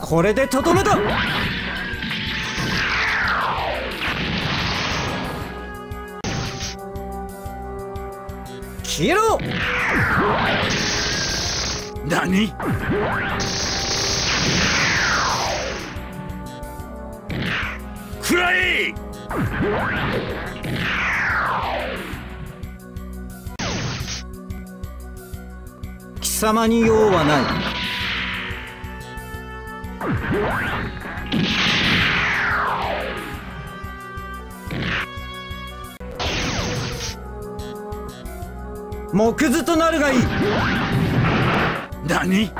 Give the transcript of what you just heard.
これでとどめだ。消えろ。何？くらえ貴様に用はない木図となるがいい。何？